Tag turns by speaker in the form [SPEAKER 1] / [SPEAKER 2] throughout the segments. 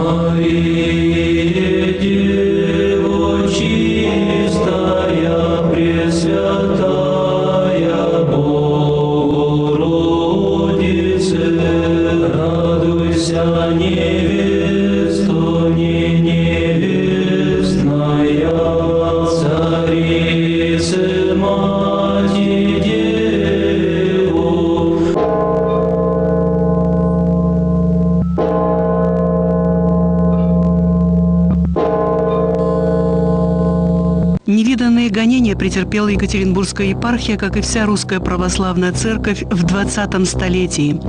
[SPEAKER 1] ہماری۔ Претерпела Екатеринбургская епархия, как и вся русская православная церковь в 20 столетии.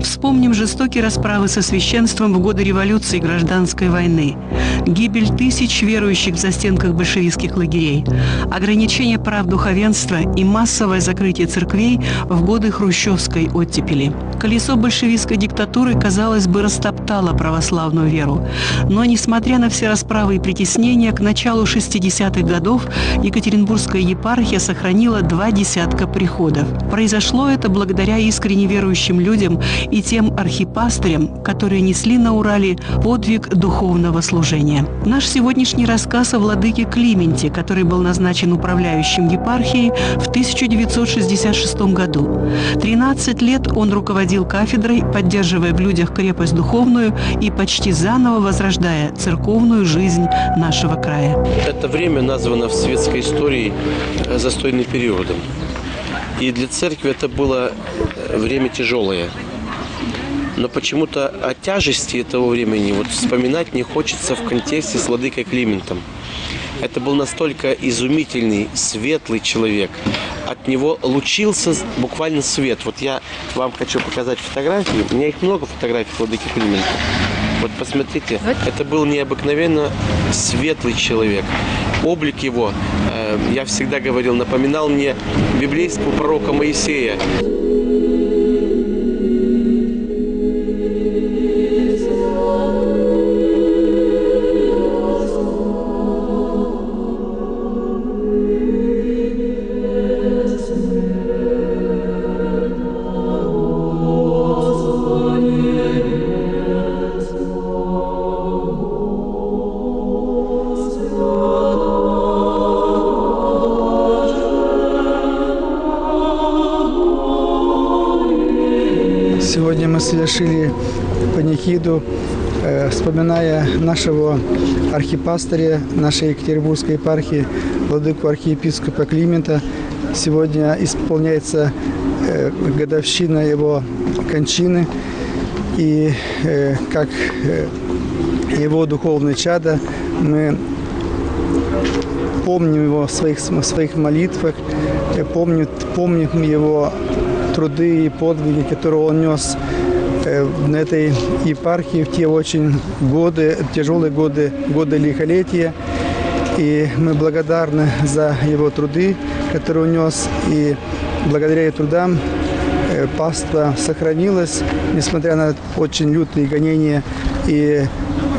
[SPEAKER 1] Вспомним жестокие расправы со священством в годы революции и гражданской войны, гибель тысяч верующих в застенках большевистских лагерей, ограничение прав духовенства и массовое закрытие церквей в годы хрущевской оттепели. Колесо большевистской диктатуры, казалось бы, растоптало православную веру. Но, несмотря на все расправы и притеснения, к началу 60-х годов Екатеринбургская епархия сохранила два десятка приходов. Произошло это благодаря искренне верующим людям и тем архипастырям, которые несли на Урале подвиг духовного служения. Наш сегодняшний рассказ о владыке Клименте, который был назначен управляющим епархией в 1966 году. 13 лет он руководил кафедрой, поддерживая в людях крепость духовную и почти заново возрождая церковную жизнь нашего края.
[SPEAKER 2] Это время названо в светской истории э, застойным периодом. И для церкви это было э, время тяжелое. Но почему-то о тяжести этого времени вот вспоминать не хочется в контексте с владыкой Климентом. Это был настолько изумительный, светлый человек. От него лучился буквально свет. Вот я вам хочу показать фотографии. У меня их много фотографий владыки Климента. Вот посмотрите, это был необыкновенно светлый человек. Облик его, э, я всегда говорил, напоминал мне библейского пророка Моисея.
[SPEAKER 3] Панихиду, э, вспоминая нашего архипастыря нашей Екатеринбургской епархии, владыку архиепископа Климента. Сегодня исполняется э, годовщина его кончины. И э, как его духовный чадо мы помним его в своих, в своих молитвах, помним, помним его труды и подвиги, которые он нес на этой епархии в те очень годы, тяжелые годы, годы лихолетия. И мы благодарны за его труды, которые он нес. И благодаря этим трудам э, паства сохранилась, несмотря на очень лютые гонения. И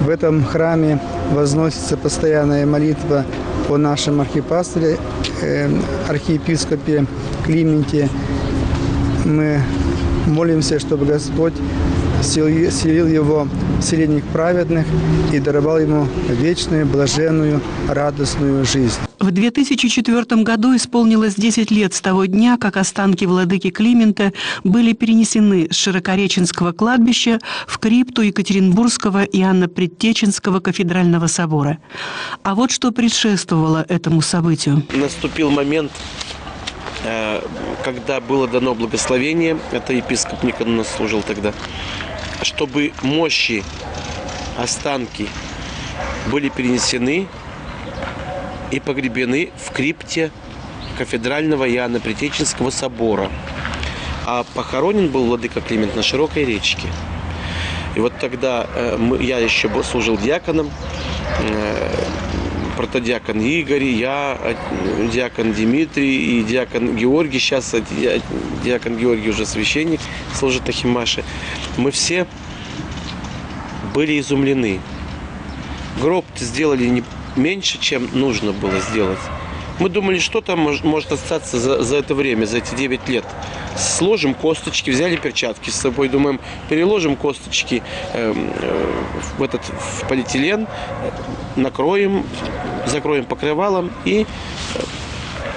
[SPEAKER 3] в этом храме возносится постоянная молитва о нашем архипастыре, э, архиепископе Клименте. Мы молимся, чтобы Господь селил его в селениях праведных и даровал ему вечную, блаженную, радостную жизнь.
[SPEAKER 1] В 2004 году исполнилось 10 лет с того дня, как останки владыки Климента были перенесены с Широкореченского кладбища в крипту Екатеринбургского Иоанна Предтеченского кафедрального собора. А вот что предшествовало этому событию.
[SPEAKER 2] Наступил момент, когда было дано благословение, это епископ Никон служил тогда, чтобы мощи, останки были перенесены и погребены в крипте кафедрального Иоанна Притеченского собора. А похоронен был владыка Климент на широкой речке. И вот тогда э, я еще служил диаконом, э, протодиакон Игорь, я, э, диакон Дмитрий и диакон Георгий. Сейчас э, ди- диакон Георгий уже священник, служит на Химаше. Мы все были изумлены. Гроб сделали не меньше, чем нужно было сделать. Мы думали, что там мож- может остаться за, за это время, за эти 9 лет. Сложим косточки, взяли перчатки с собой, думаем, переложим косточки эм, э, в этот в полиэтилен, э, накроем, закроем покрывалом и э,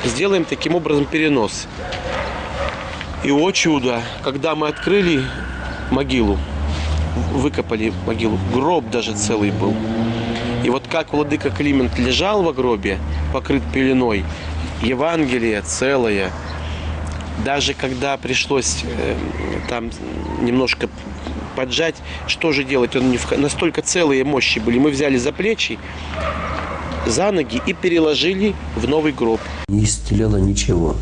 [SPEAKER 2] сделаем таким образом перенос. И о чудо, когда мы открыли могилу, выкопали могилу, гроб даже целый был. И вот как владыка Климент лежал в гробе, покрыт пеленой, Евангелие целое, даже когда пришлось э, там немножко поджать, что же делать? Он не в- настолько целые мощи были. Мы взяли за плечи, за ноги и переложили в новый гроб.
[SPEAKER 4] Не истлело ничего.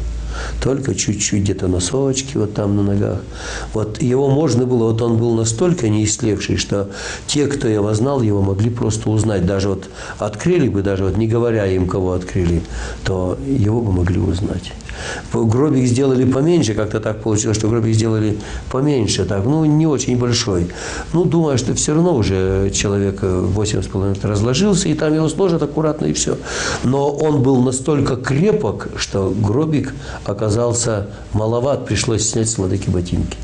[SPEAKER 4] Только чуть-чуть где-то носочки вот там на ногах. Вот его можно было, вот он был настолько не истлевший, что те, кто его знал, его могли просто узнать. Даже вот открыли бы, даже вот не говоря им, кого открыли, то его бы могли узнать. Гробик сделали поменьше, как-то так получилось, что гробик сделали поменьше, так, ну, не очень большой. Ну, думаю, что все равно уже человек э, 8,5 разложился, и там его сложат аккуратно, и все. Но он был настолько крепок, что гробик оказался маловат, пришлось снять с владыки ботинки.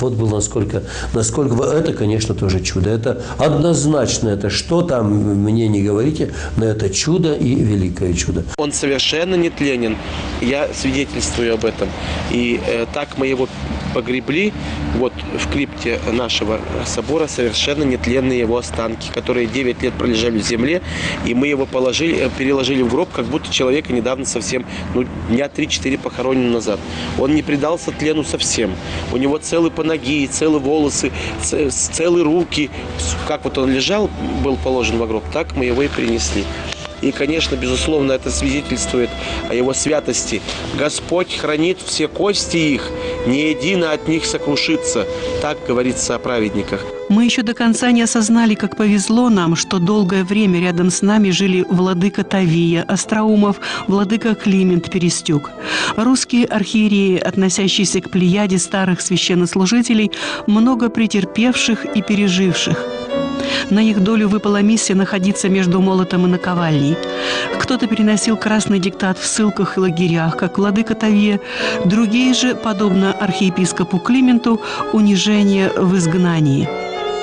[SPEAKER 4] Вот был насколько, насколько... Это, конечно, тоже чудо. Это однозначно, это что там, мне не говорите, но это чудо и великое чудо.
[SPEAKER 2] Он совершенно нетленен. Я свидетельствую об этом. И э, так мы его погребли. Вот в крипте нашего собора совершенно нетленные его останки, которые 9 лет пролежали в земле. И мы его положили, э, переложили в гроб, как будто человека недавно совсем, ну, дня 3-4 похоронен назад. Он не предался тлену совсем. У него целый ноги, целые волосы, целые руки. Как вот он лежал, был положен в гроб, так мы его и принесли. И, конечно, безусловно, это свидетельствует о его святости. Господь хранит все кости их, ни едино от них сокрушится. Так говорится о праведниках.
[SPEAKER 1] Мы еще до конца не осознали, как повезло нам, что долгое время рядом с нами жили владыка Тавия, Остроумов, владыка Климент Перестюк. Русские архиереи, относящиеся к плеяде старых священнослужителей, много претерпевших и переживших. На их долю выпала миссия находиться между молотом и наковальней. Кто-то переносил красный диктат в ссылках и лагерях, как владыка Тавье, другие же, подобно архиепископу Клименту, унижение в изгнании.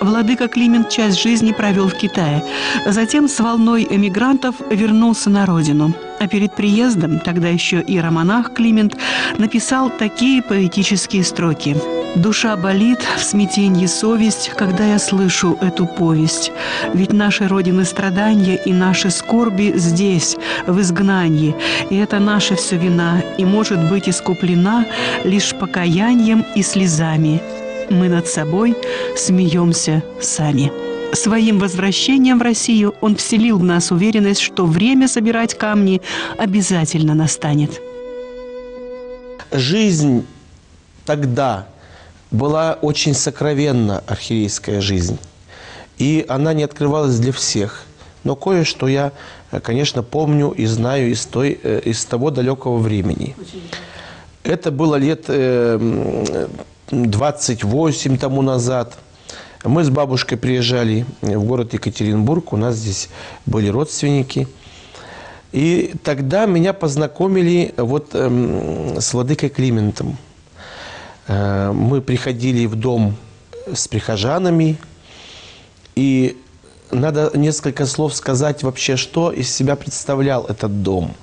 [SPEAKER 1] Владыка Климент часть жизни провел в Китае. Затем с волной эмигрантов вернулся на родину. А перед приездом, тогда еще иеромонах Климент, написал такие поэтические строки. «Душа болит, в смятенье совесть, когда я слышу эту повесть. Ведь нашей Родины страдания и наши скорби здесь, в изгнании. И это наша все вина, и может быть искуплена лишь покаянием и слезами. Мы над собой смеемся сами». Своим возвращением в Россию он вселил в нас уверенность, что время собирать камни обязательно настанет.
[SPEAKER 2] Жизнь тогда была очень сокровенна, архиерейская жизнь. И она не открывалась для всех. Но кое-что я, э, конечно, помню и знаю из, той, э, из того далекого времени. Это было лет э, м, 28 тому назад. Мы с бабушкой приезжали в город Екатеринбург. У нас здесь были родственники. И тогда меня познакомили вот эм, с владыкой Климентом. Э, мы приходили в дом с прихожанами, и надо несколько слов сказать вообще, что из себя представлял этот дом.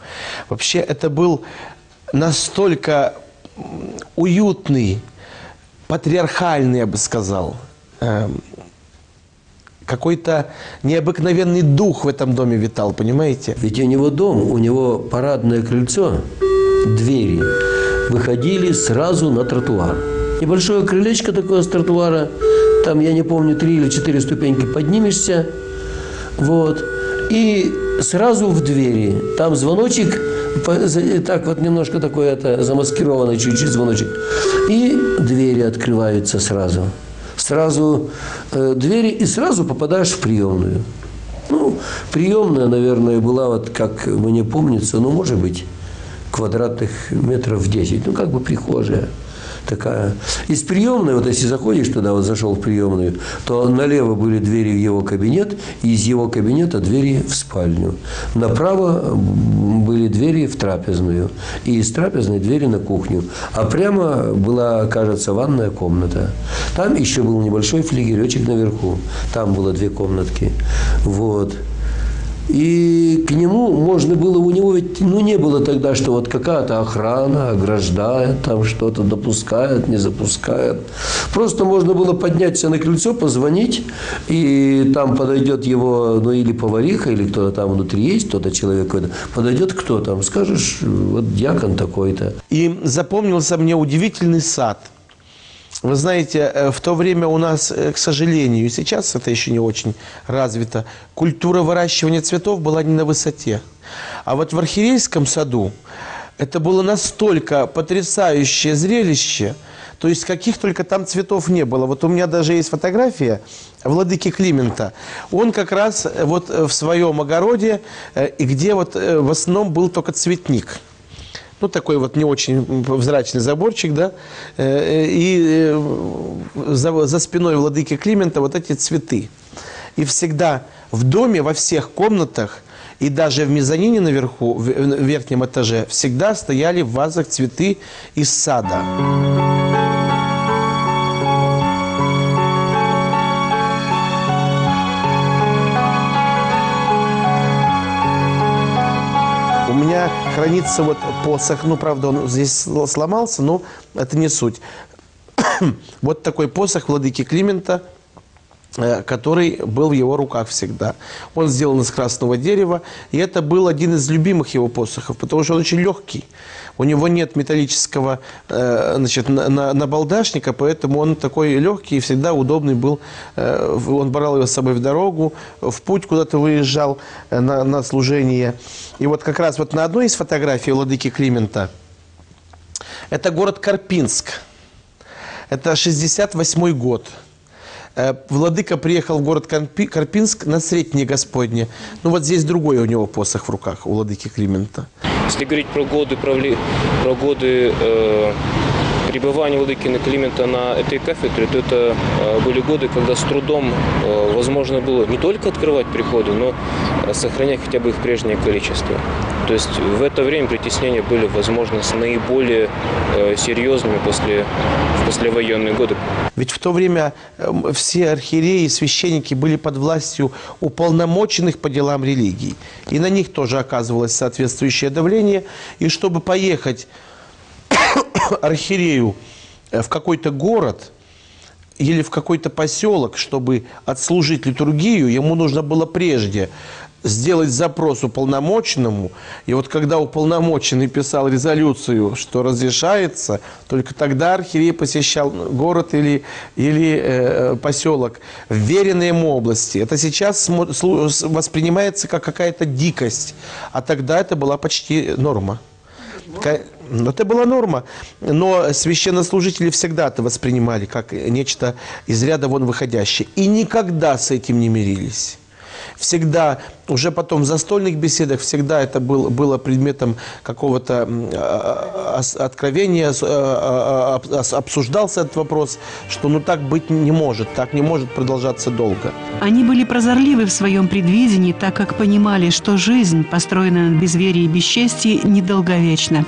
[SPEAKER 2] Вообще это был настолько уютный, патриархальный, я бы сказал, эм, какой-то необыкновенный дух в этом доме витал, понимаете?
[SPEAKER 4] Ведь у него дом, у него парадное крыльцо, двери выходили сразу на тротуар. Небольшое крылечко такое с тротуара, там, я не помню, три или четыре ступеньки поднимешься, вот, и сразу в двери. Там звоночек, так вот немножко такой это замаскированный чуть-чуть звоночек, и двери открываются сразу. Сразу э, двери и сразу попадаешь в приемную. Ну, приемная, наверное, была вот, как мне помнится, ну, может быть, квадратных метров 10, ну, как бы прихожая. такая. Из приемной, вот если заходишь туда, вот зашел в приемную, то налево были двери в его кабинет, и из его кабинета двери в спальню. Направо были двери в трапезную, и из трапезной двери на кухню. А прямо была, кажется, ванная комната. Там еще был небольшой флигелечек наверху. Там было две комнатки. Вот. И к нему можно было, у него ведь ну, не было тогда, что вот какая-то охрана ограждает, там что-то допускает, не запускает. Просто можно было подняться на крыльцо, позвонить, и там подойдет его, ну или повариха, или кто-то там внутри есть, кто-то человек какой-то, подойдет кто там, скажешь, вот дьякон такой-то.
[SPEAKER 2] И запомнился мне удивительный сад. Вы знаете, э, в то время у нас, э, к сожалению, и сейчас это еще не очень развито, культура выращивания цветов была не на высоте. А вот в архиерейском саду это было настолько потрясающее зрелище, то есть каких только там цветов не было. Вот у меня даже есть фотография владыки Климента. Он как раз э, вот в своем огороде, и где вот в основном был только цветник – ну, такой вот не очень взрачный заборчик, да, э, и э, за, за спиной владыки Климента вот эти цветы. И всегда в доме, во всех комнатах, и даже в мезонине наверху, в верхнем этаже, всегда стояли в вазах цветы из сада. Меня хранится вот посох. Ну, правда, он здесь сломался, но это не суть. вот такой посох владыки Климента, который был в его руках всегда. Он сделан из красного дерева, и это был один из любимых его посохов, потому что он очень легкий. У него нет металлического э, значит, набалдашника, поэтому он такой легкий и всегда удобный был. Э, он брал его с собой в дорогу, в путь куда-то выезжал на, на служение. И вот как раз вот на одной из фотографий Владыки Климента, это город Карпинск. Это 68 год. Э, владыка приехал в город Карпинск на Сретение Господне. Ну вот здесь другой у него посох в руках, у владыки Климента.
[SPEAKER 5] Если говорить про годы, про годы э, пребывания Владыкина Климента на этой кафедре, то это э, были годы, когда с трудом э, возможно было не только открывать приходы, но сохранять хотя бы их прежнее количество. То есть в это время притеснения были, возможно, с наиболее э, серьезными после, в послевоенные годы.
[SPEAKER 2] Ведь в то время эм, все архиереи и священники были под властью уполномоченных по делам религии. И на них тоже оказывалось соответствующее давление. И чтобы поехать архиерею э, в какой-то город или в какой-то поселок, чтобы отслужить литургию, ему нужно было прежде сделать запрос уполномоченному, и вот когда уполномоченный писал резолюцию, что разрешается, только тогда архиерей посещал город или, или э, поселок в веренной ему области. Это сейчас воспринимается как какая-то дикость, а тогда это была почти норма. Это была норма, но священнослужители всегда это воспринимали как нечто из ряда вон выходящее. И никогда с этим не мирились всегда, уже потом в застольных беседах, всегда это был, было предметом какого-то откровения, обсуждался этот вопрос, что ну так быть не может, так не может продолжаться долго.
[SPEAKER 1] Они были прозорливы в своем предвидении, так как понимали, что жизнь, построенная на безверии и бесчестии, недолговечна.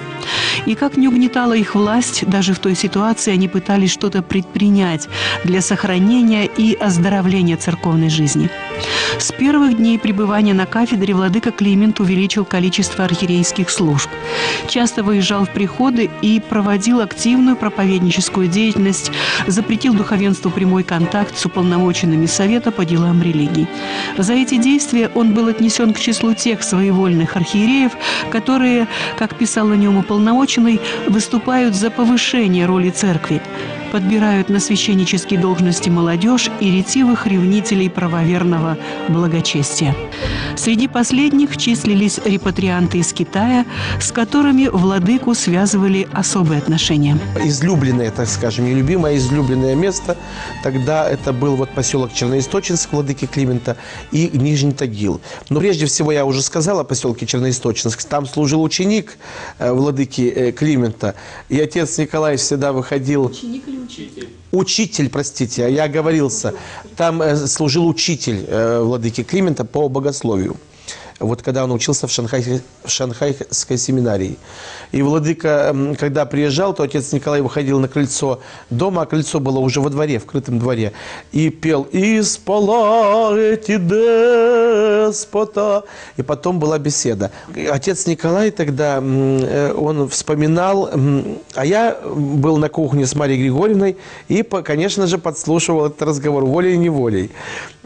[SPEAKER 1] И как не угнетала их власть, даже в той ситуации они пытались что-то предпринять для сохранения и оздоровления церковной жизни. С первых дней пребывания на кафедре владыка Климент увеличил количество архиерейских служб. Часто выезжал в приходы и проводил активную проповедническую деятельность, запретил духовенству прямой контакт с уполномоченными Совета по делам религии. За эти действия он был отнесен к числу тех своевольных архиереев, которые, как писал о нем уполномоченный, выступают за повышение роли церкви подбирают на священнические должности молодежь и ретивых ревнителей правоверного благочестия. Среди последних числились репатрианты из Китая, с которыми владыку связывали особые отношения.
[SPEAKER 2] излюбленное, так скажем, не любимое, излюбленное место. Тогда это был вот поселок Черноисточинск, владыки Климента, и Нижний Тагил. Но прежде всего, я уже сказал о поселке Черноисточинск. Там служил ученик э, владыки э, Климента, и отец Николай всегда выходил... Ученик учитель? Учитель, простите, я оговорился. Там э, служил учитель э, владыки Климента по богословию вот когда он учился в, Шанхай, в Шанхайской семинарии. И владыка, когда приезжал, то отец Николай выходил на крыльцо дома, а крыльцо было уже во дворе, в крытом дворе, и пел «И спала эти деспота». И потом была беседа. Отец Николай тогда, э, он вспоминал, а я был на кухне с Марией Григорьевной и, конечно же, подслушивал этот разговор волей-неволей.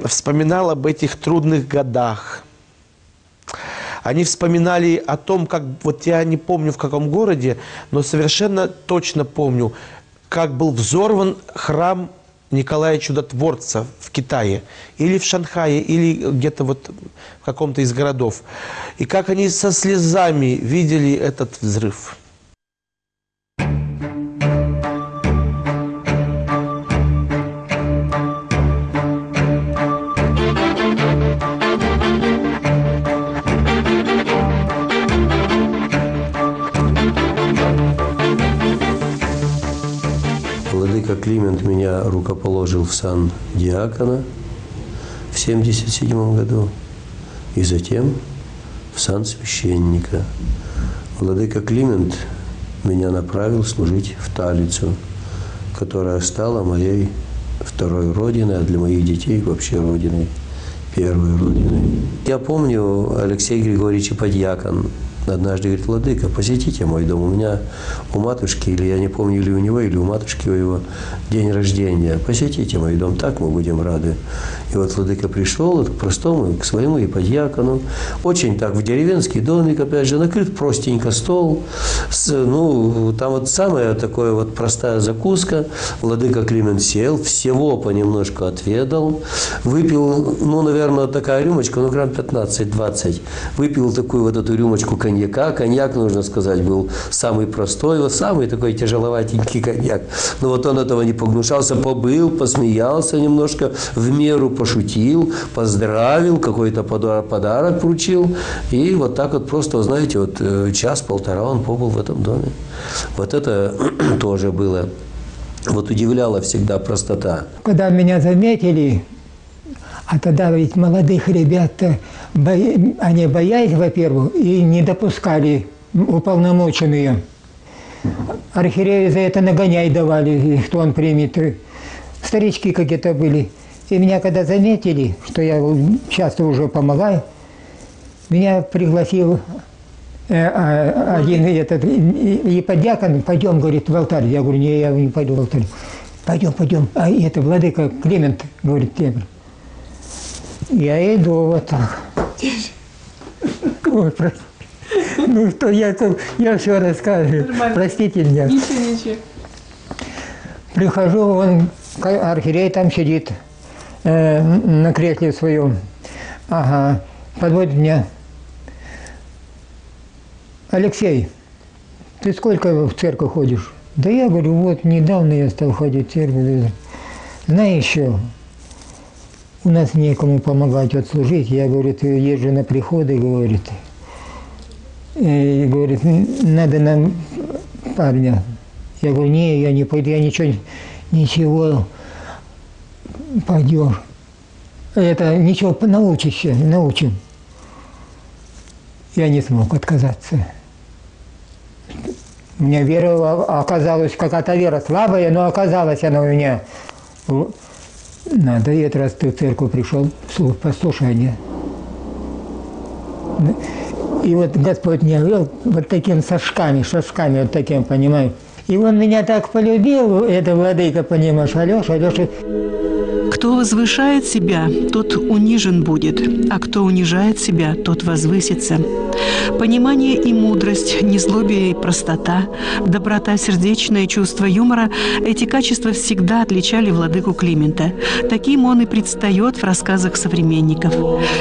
[SPEAKER 2] Вспоминал об этих трудных годах, они вспоминали о том, как, вот я не помню в каком городе, но совершенно точно помню, как был взорван храм Николая Чудотворца в Китае, или в Шанхае, или где-то вот в каком-то из городов. И как они со слезами видели этот взрыв.
[SPEAKER 4] Владыка Климент меня рукоположил в сан диакона в 1977 году и затем в сан священника. Владыка Климент меня направил служить в Талицу, которая стала моей второй родиной, а для моих детей вообще родиной, первой родиной. Я помню Алексей Григорьевич Подьякон однажды говорит, Владыка, посетите мой дом. У меня у матушки, или я не помню, или у него, или у матушки у его день рождения. Посетите мой дом, так мы будем рады. И вот Владыка пришел к простому, к своему и подьякону. Очень так, в деревенский домик, опять же, накрыт простенько стол. С, ну, там вот самая такая вот простая закуска. Владыка Климент сел, всего понемножку отведал. Выпил, ну, наверное, такая рюмочка, ну, грамм 15-20. Выпил такую вот эту рюмочку коньяка. Коньяк, нужно сказать, был самый простой, вот самый такой тяжеловатенький коньяк. Но вот он этого не погнушался, побыл, посмеялся немножко, в меру пошутил, поздравил, какой-то подар- подарок вручил. И вот так вот просто, знаете, вот э, час-полтора он побыл в этом доме. Вот это тоже было. Вот удивляла всегда простота.
[SPEAKER 6] Когда меня заметили, а тогда ведь молодых ребят-то, боя- они боялись, во-первых, и не допускали уполномоченные. Архиерею за это нагоняй давали, что он примет. Старички какие-то были. И меня когда заметили, что я часто уже помогаю, меня пригласил э, а, один этот и подьякон, пойдем, говорит, в алтарь. Я говорю, не, я не пойду в алтарь. Пойдем, пойдем. А это владыка Климент, говорит, Климент. Я иду вот так. Про- Ну что, я, тут- я все рассказываю. Простите меня.
[SPEAKER 7] Ничего, ничего.
[SPEAKER 6] Прихожу, он, архиерей там сидит э, на кресле своем. Ага, подводит меня. Алексей, ты сколько в церковь ходишь? Да я говорю, вот недавно я стал ходить в церковь. Знаешь еще, у нас некому помогать отслужить. Я, говорит, езжу на приходы, говорит. И, говорит, надо нам парня. Я говорю, не, я не пойду, я ничего, ничего, пойдешь. Это ничего научишься, научим. Я не смог отказаться. У меня вера оказалась, какая-то вера слабая, но оказалась она у меня. Надо, и этот раз ты в церковь пришел, слух. И вот Господь меня вел вот таким шажками, шажками вот таким, понимаешь. И он меня так полюбил, это владыка, понимаешь, Алеша, Алеша.
[SPEAKER 1] Кто возвышает себя, тот унижен будет, а кто унижает себя, тот возвысится. Понимание и мудрость, незлобие и простота, доброта сердечная чувство юмора – эти качества всегда отличали владыку Климента. Таким он и предстает в рассказах современников.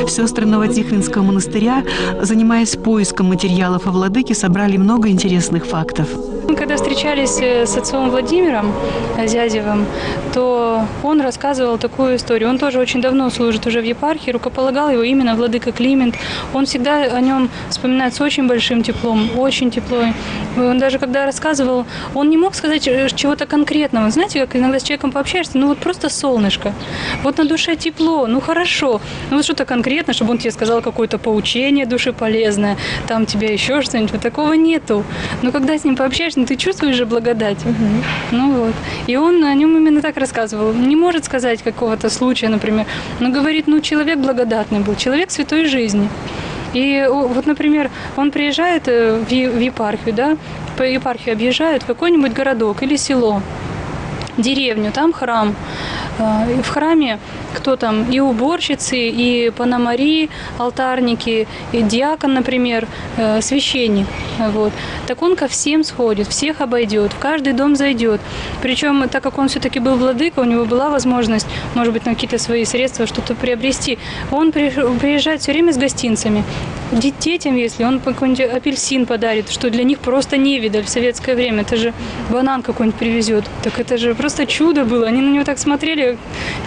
[SPEAKER 1] Сестры Новотихвинского монастыря, занимаясь поиском материалов о владыке, собрали много интересных фактов.
[SPEAKER 7] Когда встречались э, с отцом Владимиром Зязевым, то он рассказывал такую историю. Он тоже очень давно служит уже в епархии, рукополагал его именно владыка Климент. Он всегда о нем вспоминает с очень большим теплом, очень тепло. Он даже когда рассказывал, он не мог сказать э, чего-то конкретного. Знаете, как иногда с человеком пообщаешься, ну вот просто солнышко. Вот на душе тепло, ну хорошо. Ну вот что-то конкретно, чтобы он тебе сказал какое-то поучение души полезное, там тебе еще что-нибудь. Вот такого нету. Но когда с ним пообщаешься, ну ты чувствуешь же благодать. Ну вот. И он о нем именно так рассказывал. Не может сказать какого-то случая, например, но говорит, ну человек благодатный был, человек святой жизни. И вот, например, он приезжает э, в епархию, да, по епархии объезжает в какой-нибудь городок или село, деревню, там храм. Э, В храме кто там? И уборщицы, и пономари, алтарники, и диакон, например, э, священник. Вот. Так он ко всем сходит, всех обойдет, в каждый дом зайдет. Причем, так как он все-таки был владыка, у него была возможность, может быть, на какие-то свои средства что-то приобрести. Он при- приезжает все время с гостинцами. Де- Детям, если он какой-нибудь апельсин подарит, что для них просто невидаль в советское время. Это же банан какой-нибудь привезет. Так это же просто чудо было. Они на него так смотрели,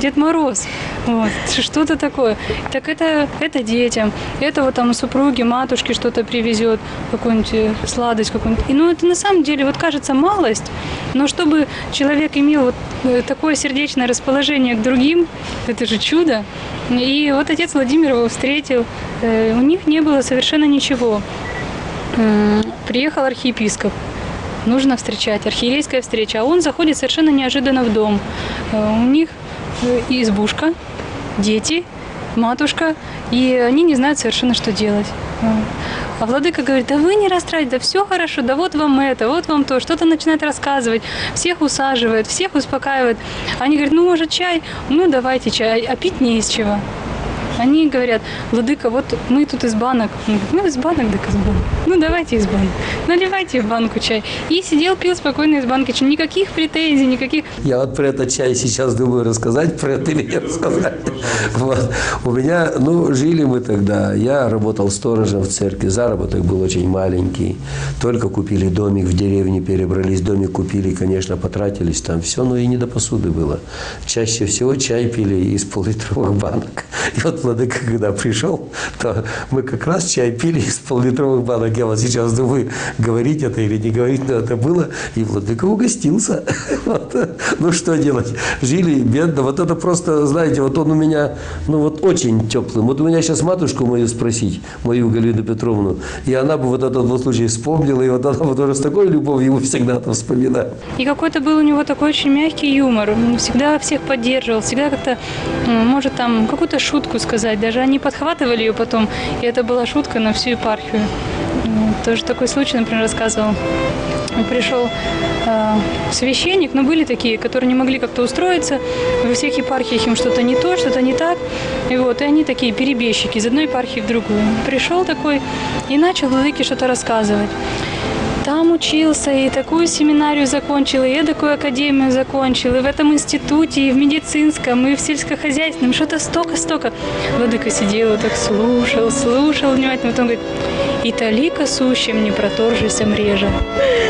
[SPEAKER 7] Дед Мороз. Вот. Что-то такое. Так это, это детям. Это вот там супруги, матушки что-то привезет, какую-нибудь э, сладость какую-нибудь. И ну это на самом деле вот кажется малость, но чтобы человек имел вот э, такое сердечное расположение к другим, это же чудо. И вот отец Владимир его встретил. Э, У них не было совершенно ничего. Приехал архиепископ. Нужно встречать, архиерейская встреча. А он заходит совершенно неожиданно в дом. Э, У них э, избушка, дети, матушка, и они не знают совершенно, что делать. Э, А владыка говорит, да вы не расстраивайтесь, да все хорошо, да вот вам это, вот вам то. Что-то начинает рассказывать, всех усаживает, всех успокаивает. Они говорят, ну может чай? Ну давайте чай, а пить не из чего. Они говорят, владыка, вот мы тут из банок. Ну из банок, так из банок. Ну давайте из банок. Наливайте в банку чай. И сидел, пил спокойно из банки чай. Никаких претензий, никаких
[SPEAKER 4] Я вот про этот чай сейчас думаю рассказать про это или не рассказать. Вот. У меня, ну, жили мы тогда. Я работал сторожем в церкви. Заработок был очень маленький. Только купили домик в деревне, перебрались, домик купили, конечно, потратились там все, но и не до посуды было. Чаще всего чай пили из поллитровых банок. И вот владыка, когда пришел, то мы как раз чай пили из поллитровых банок. Я вот сейчас думаю, говорить это или не говорить, но это было. И владыка угостился. Вот. Ну, что делать? Жили бедно. Вот это просто, знаете, вот он у меня, ну, вот очень теплым. Вот у меня сейчас матушку мою спросить, мою Галину Петровну, и она бы вот этот вот случай вспомнила, и вот она вот уже с такой любовью его всегда там вспоминает.
[SPEAKER 7] И какой-то был у него такой очень мягкий юмор. Он всегда всех поддерживал, всегда как-то, может, там какую-то шутку сказать. Даже они подхватывали ее потом, и это была шутка на всю епархию. Тоже такой случай, например, рассказывал. Пришел э, священник, но были такие, которые не могли как-то устроиться. Во всех епархиях им что-то не то, что-то не так. И вот, и они такие перебежчики из одной епархии в другую. Пришел такой и начал владыке что-то рассказывать там учился, и такую семинарию закончил, и такую академию закончил, и в этом институте, и в медицинском, и в сельскохозяйственном, что-то столько-столько. Владыка сидел, вот так слушал, слушал внимательно, потом говорит, и талика сущим не проторжися мрежа.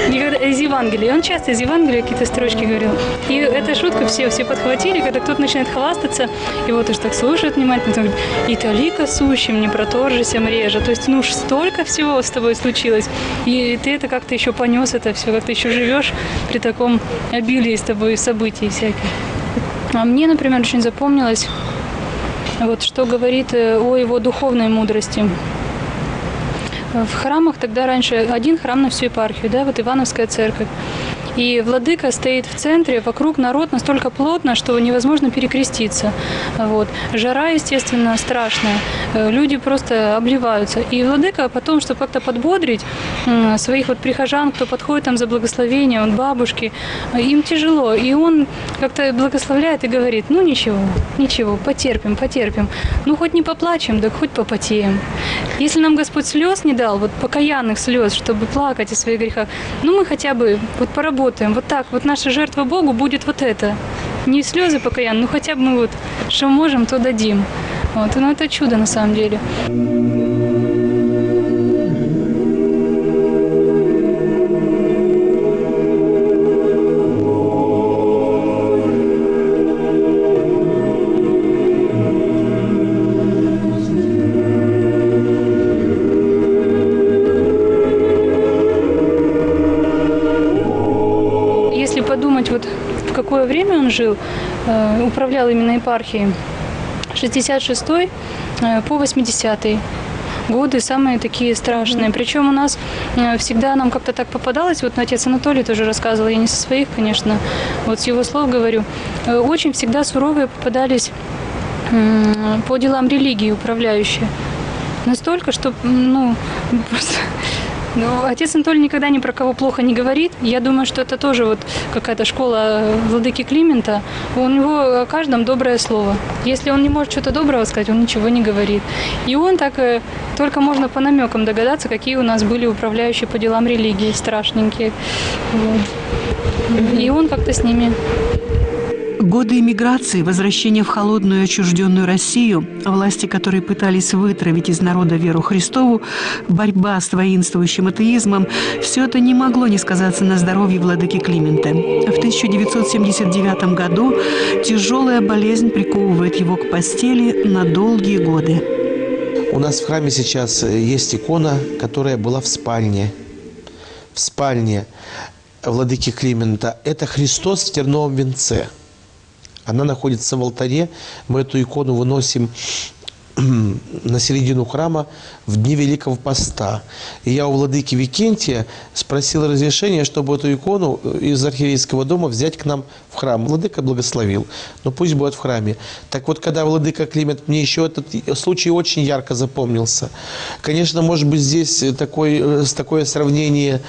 [SPEAKER 7] Никогда, из Евангелия, он часто из Евангелия какие-то строчки говорил. И эта шутка все, все подхватили, когда кто-то начинает хвастаться, и вот уж так слушает внимательно, говорит, и талика сущим не проторжися мрежа. То есть, ну уж столько всего с тобой случилось, и ты это как-то еще понес это все, как ты еще живешь при таком обилии с тобой событий всяких. А мне, например, очень запомнилось, вот что говорит э, о его духовной мудрости. В храмах тогда раньше один храм на всю епархию, да, вот Ивановская церковь. И владыка стоит в центре, вокруг народ настолько плотно, что невозможно перекреститься. Вот. Жара, естественно, страшная. Э, Люди просто обливаются. И владыка потом, чтобы как-то подбодрить своих вот прихожан, кто подходит там за благословение, вот бабушки, э, им тяжело. И он как-то благословляет и говорит, ну ничего, ничего, потерпим, потерпим. Ну хоть не поплачем, да хоть попотеем. Если нам Господь слез не дал, вот покаянных слез, чтобы плакать о своих грехах, ну мы хотя бы вот поработаем, вот так, вот наша жертва Богу будет вот это. Не слезы покаяния, ну хотя бы мы вот, что можем, то дадим. Вот, ну это чудо на самом деле. Время он жил, э, управлял именно епархией, 66 э, по 80 годы самые такие страшные. Причем у нас э, всегда нам как-то так попадалось, вот отец Анатолий тоже рассказывал, я не со своих, конечно, вот с его слов говорю, очень всегда суровые попадались по делам религии управляющие. Настолько, что, ну, просто ну, отец Анатолий никогда ни про кого плохо не говорит. Я думаю, что это тоже вот какая-то школа владыки Климента. У него о каждом доброе слово. Если он не может что-то доброго сказать, он ничего не говорит. И он так э, только можно по намекам догадаться, какие у нас были управляющие по делам религии, страшненькие. Вот. И он как-то с ними
[SPEAKER 1] Годы эмиграции, возвращения в холодную и отчужденную Россию, власти которой пытались вытравить из народа веру Христову, борьба с воинствующим атеизмом – все это не могло не сказаться на здоровье владыки Климента. В 1979 году тяжелая болезнь приковывает его к постели на долгие годы.
[SPEAKER 2] У нас в храме сейчас э, есть икона, которая была в спальне. В спальне владыки Климента. Это Христос в терновом венце. Она находится в алтаре. Мы эту икону выносим на середину храма в дни Великого Поста. И я у владыки Викентия спросил разрешения, чтобы эту икону из архиерейского дома взять к нам в храм. Владыка благословил, но пусть будет в храме. Так вот, когда владыка Климент, мне еще этот случай очень ярко запомнился. Конечно, может быть, здесь такой, э, такое сравнение,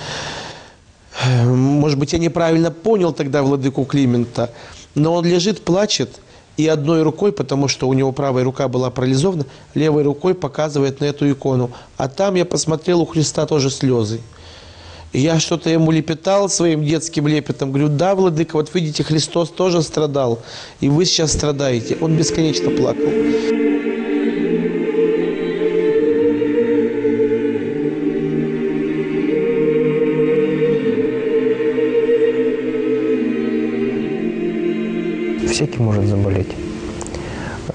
[SPEAKER 2] э, может быть, я неправильно понял тогда владыку Климента, но он лежит, плачет, и одной рукой, потому что у него правая рука была парализована, левой рукой показывает на эту икону. А там я посмотрел, у Христа тоже слезы. И я что-то ему лепетал своим детским лепетом. Говорю, да, Владыка, вот видите, Христос тоже страдал, и вы сейчас страдаете. Он бесконечно плакал.
[SPEAKER 8] Заболеть.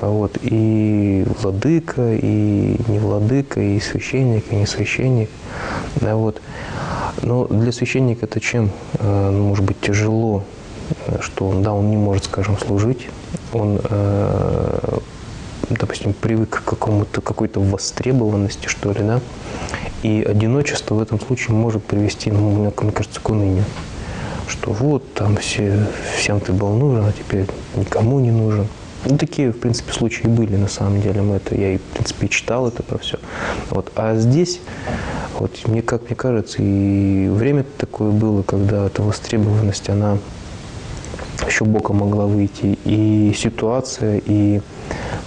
[SPEAKER 8] А Вот. И владыка, и не владыка, и священник, и не священник. Да, вот. Но для священника это чем э, может быть тяжело, что да, он не может, скажем, служить, он, э, допустим, привык к какому-то какой-то востребованности, что ли, да, и одиночество в этом случае может привести, ну, мне кажется, к унынию что вот там все, всем ты был нужен, а теперь никому не нужен. Ну, такие, в принципе, случаи были, на самом деле. Мы это, я, и, в принципе, читал это про все. Вот. А здесь, вот, мне, как мне кажется, и время такое было, когда эта востребованность, она еще боком могла выйти. И ситуация, и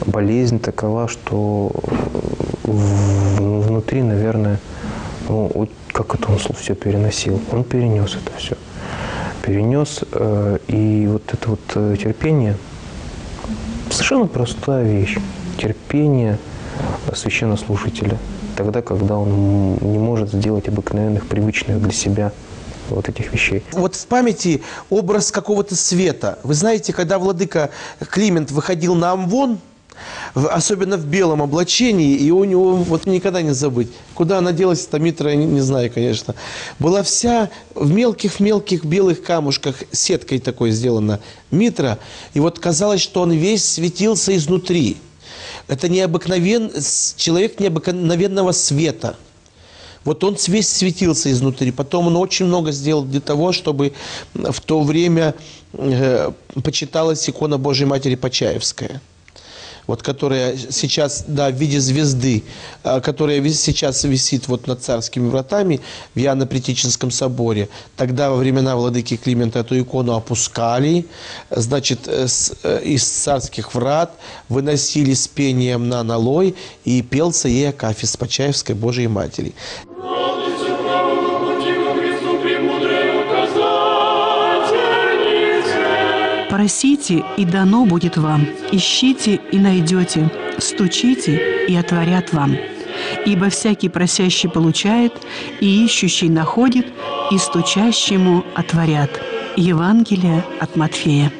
[SPEAKER 8] болезнь такова, что внутри, наверное, ну, как это он все переносил. Он перенес это все. Перенес, э, и вот это вот э, терпение, совершенно простая вещь. Терпение священнослужителя. Тогда, когда он не может сделать обыкновенных, привычных для себя вот этих вещей.
[SPEAKER 2] Вот в памяти образ какого-то света. Вы знаете, когда владыка Климент выходил на Амвон, особенно в белом облачении, и у него, вот никогда не забыть, куда она делась, эта митра, я не, не знаю, конечно, была вся в мелких-мелких белых камушках, сеткой такой сделана митра, и вот казалось, что он весь светился изнутри. Это необыкновен, человек необыкновенного света. Вот он весь светился изнутри. Потом он очень много сделал для того, чтобы в то время э, почиталась икона Божьей Матери Почаевская вот которая сейчас, да, в виде звезды, а, которая сейчас висит вот над царскими вратами в Иоанно-Притеченском соборе. Тогда во времена владыки Климента эту икону опускали, значит, э, э, из царских врат выносили с пением на налой и пелся ей Акафист Почаевской Божией Матери.
[SPEAKER 1] Просите, и дано будет вам. Ищите, и найдете. Стучите, и отворят вам. Ибо всякий просящий получает, и ищущий находит, и стучащему отворят. Евангелие от Матфея.